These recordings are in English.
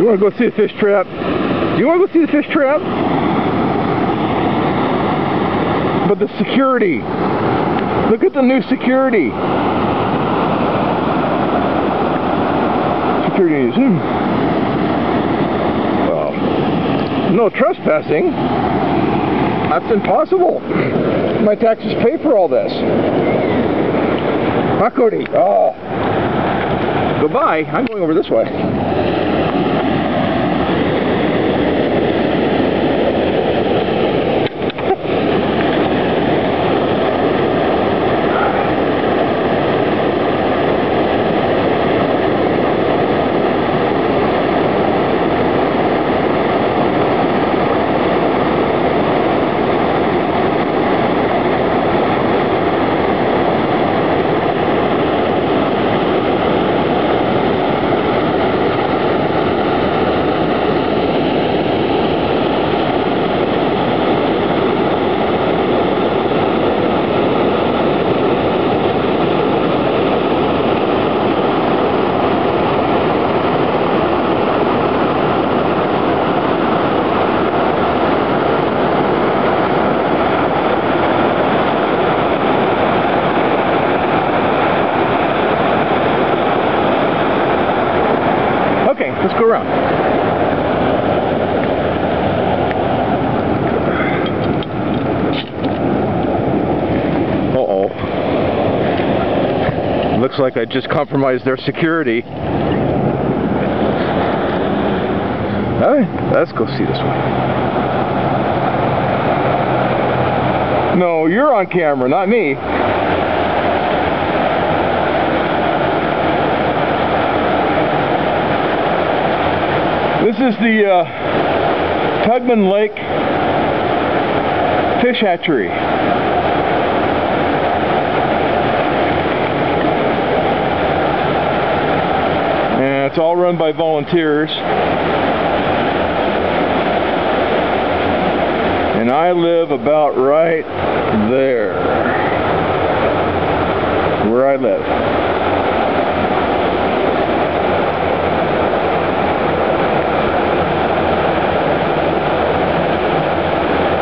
You want to go see the fish trap? You want to go see the fish trap? But the security. Look at the new security. Security is. Hmm. Well, no trespassing. That's impossible. My taxes pay for all this. Cody? Oh. Goodbye. I'm going over this way. Okay, let's go around. Uh-oh. Looks like I just compromised their security. Alright, let's go see this one. No, you're on camera, not me. This is the uh, Tugman Lake Fish Hatchery. And it's all run by volunteers. And I live about right there. Where I live.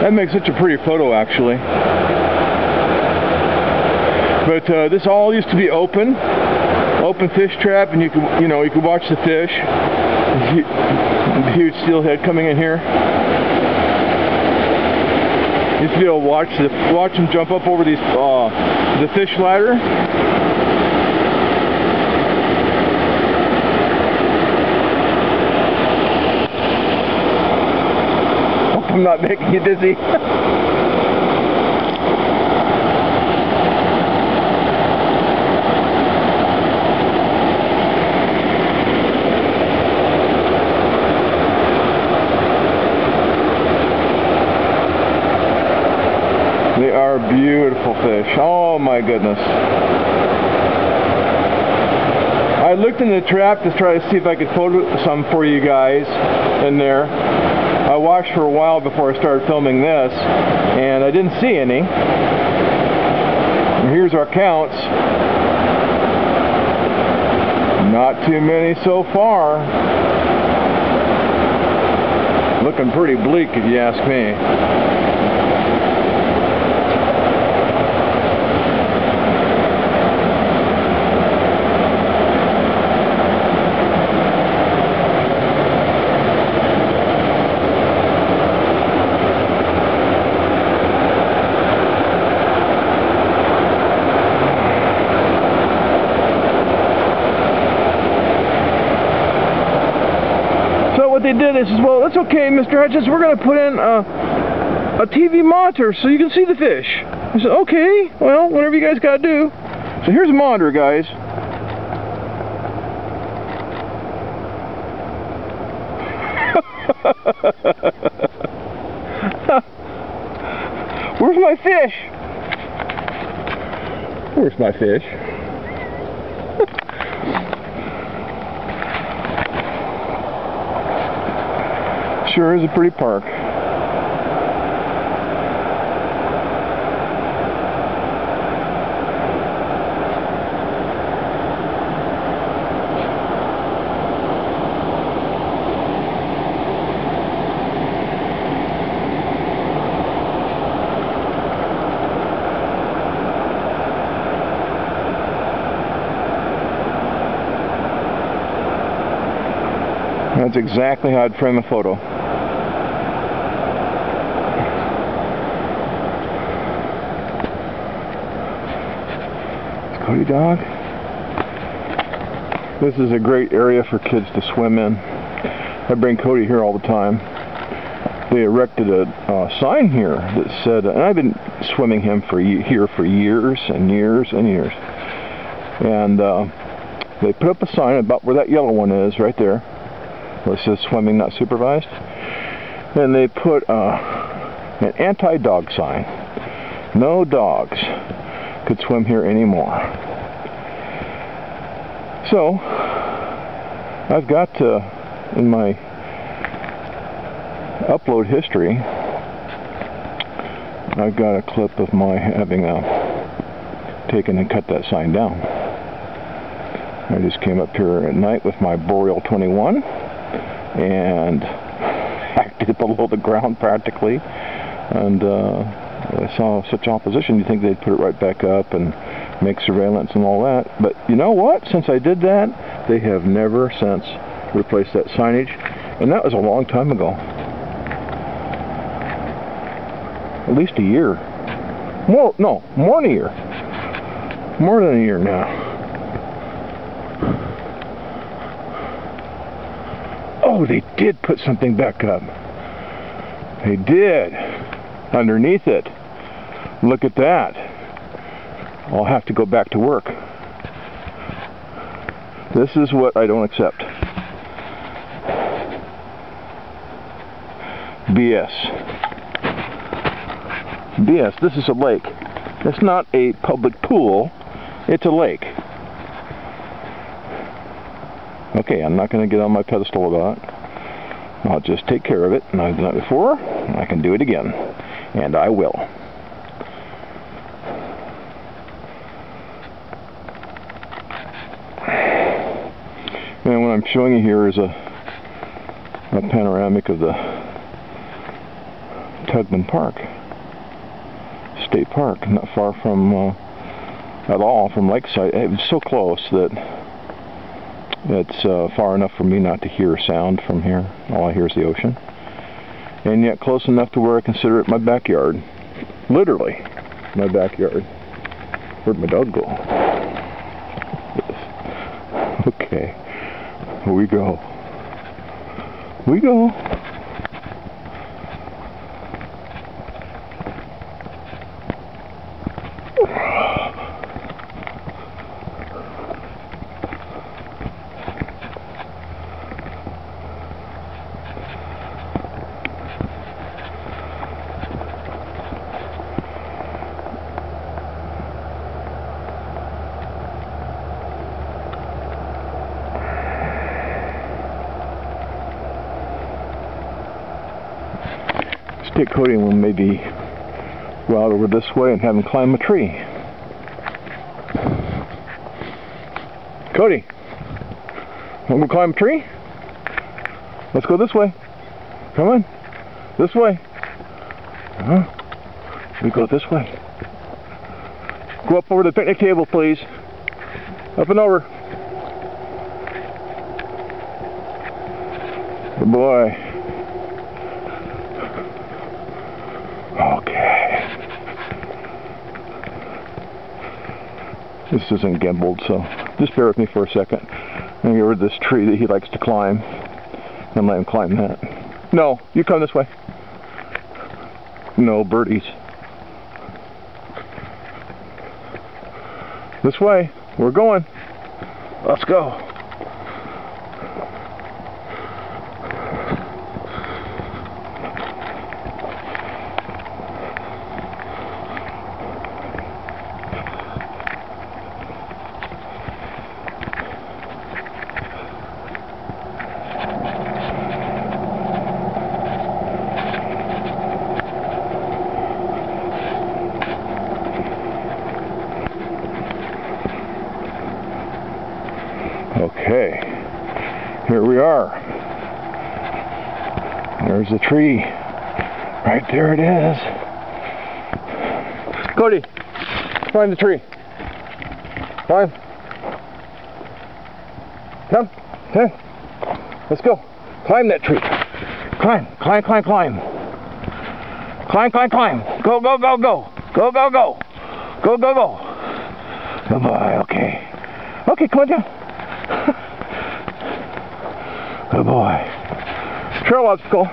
That makes such a pretty photo, actually. But uh, this all used to be open, open fish trap, and you can you know, you could watch the fish. Huge steelhead coming in here. you to be able to watch the watch them jump up over these uh, the fish ladder. Hope I'm not making you dizzy. They are beautiful fish. Oh my goodness. I looked in the trap to try to see if I could photo some for you guys in there. I watched for a while before I started filming this, and I didn't see any. And here's our counts. Not too many so far. Looking pretty bleak if you ask me. Did is, well, that's okay, Mr. Hutchins. We're going to put in a, a TV monitor so you can see the fish. I said, okay, well, whatever you guys got to do. So here's a monitor, guys. Where's my fish? Where's my fish? sure is a pretty park. That's exactly how I'd frame a photo. Cody dog. This is a great area for kids to swim in. I bring Cody here all the time. They erected a uh, sign here that said, and I've been swimming him for here for years and years and years. And uh, they put up a sign about where that yellow one is, right there, where it says swimming not supervised. And they put uh, an anti-dog sign. No dogs could swim here anymore. So, I've got uh, in my upload history, I've got a clip of my having uh, taken and cut that sign down. I just came up here at night with my Boreal 21 and hacked it below the ground practically. And uh, I saw such opposition, you'd think they'd put it right back up and make surveillance and all that. But you know what? Since I did that, they have never since replaced that signage. And that was a long time ago. At least a year. More, no, more than a year. More than a year now. Oh, they did put something back up. They did. Underneath it. Look at that. I'll have to go back to work. This is what I don't accept. BS. BS. This is a lake. It's not a public pool. It's a lake. Okay, I'm not going to get on my pedestal about it. I'll just take care of it. And I've done it before. I can do it again. And I will. And what I'm showing you here is a, a panoramic of the Tugman Park, State Park, not far from, uh, at all from Lakeside. It was so close that it's uh, far enough for me not to hear sound from here. All I hear is the ocean. And yet close enough to where I consider it my backyard. Literally, my backyard. Where'd my dog go? okay. We go. We go. Cody and we'll maybe go out over this way and have him climb a tree. Cody, want to climb a tree? Let's go this way. Come on. This way. Uh huh. We go this way. Go up over the picnic table, please. Up and over. Good boy. This isn't gimbaled, so just bear with me for a second. I'm going to get rid of this tree that he likes to climb and let him climb that. No, you come this way. No birdies. This way. We're going. Let's go. Okay, here we are. There's the tree. Right there it is. Cody, find the tree. Climb. Come. Hey. Let's go. Climb that tree. Climb, climb, climb, climb. Climb, climb, climb. Go, go, go, go. Go, go, go. Go, go, go. Good boy, okay. Okay, come on down. Good boy. Trail obstacle.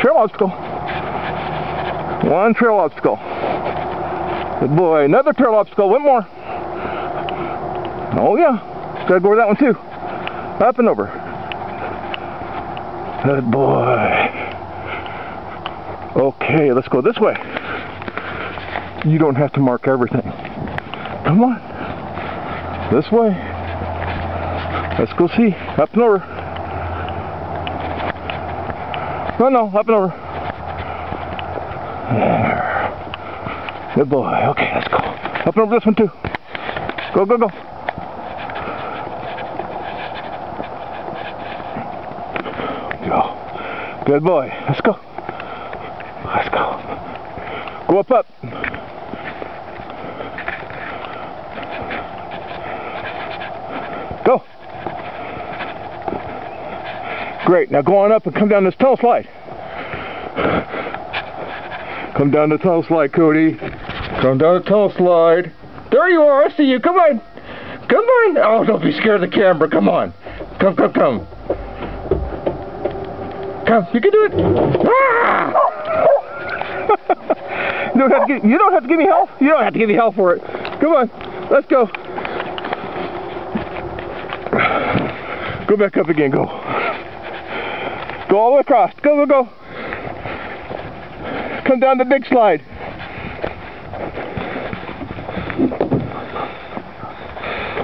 Trail obstacle. One trail obstacle. Good boy. Another trail obstacle. One more. Oh yeah. Gotta go over that one too. Up and over. Good boy. Okay, let's go this way. You don't have to mark everything. Come on. This way. Let's go see. Up and over. No, no, up and over. There. Good boy. Okay, let's go. Up and over this one too. Go, go, go. Go. Good boy. Let's go. Let's go. Go up, up. Go. Great. Now go on up and come down this tunnel slide. Come down the tunnel slide, Cody. Come down the tunnel slide. There you are. I see you. Come on. Come on. Oh, don't be scared of the camera. Come on. Come, come, come. Come. You can do it. Ah! you, don't have to give, you don't have to give me help. You don't have to give me help for it. Come on. Let's go. Go back up again. Go. Go all the way across. Go, go, go. Come down the big slide.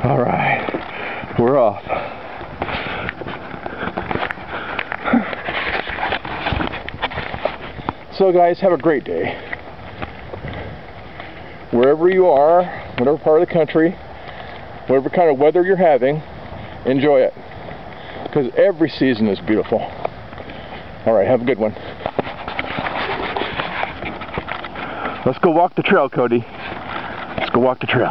All right. We're off. So guys, have a great day. Wherever you are, whatever part of the country, whatever kind of weather you're having, enjoy it. Because every season is beautiful. All right, have a good one. Let's go walk the trail, Cody. Let's go walk the trail.